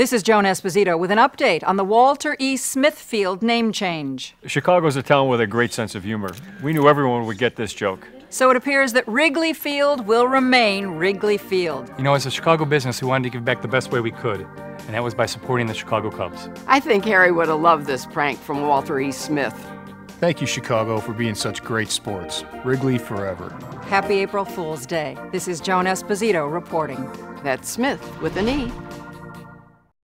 This is Joan Esposito with an update on the Walter E. Smithe Field name change. Chicago's a town with a great sense of humor. We knew everyone would get this joke. So it appears that Wrigley Field will remain Wrigley Field. You know, as a Chicago business, we wanted to give back the best way we could, and that was by supporting the Chicago Cubs. I think Harry would have loved this prank from Walter E. Smithe. Thank you, Chicago, for being such great sports. Wrigley forever. Happy April Fool's Day. This is Joan Esposito reporting. That's Smith with an E.